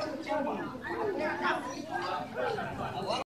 是教你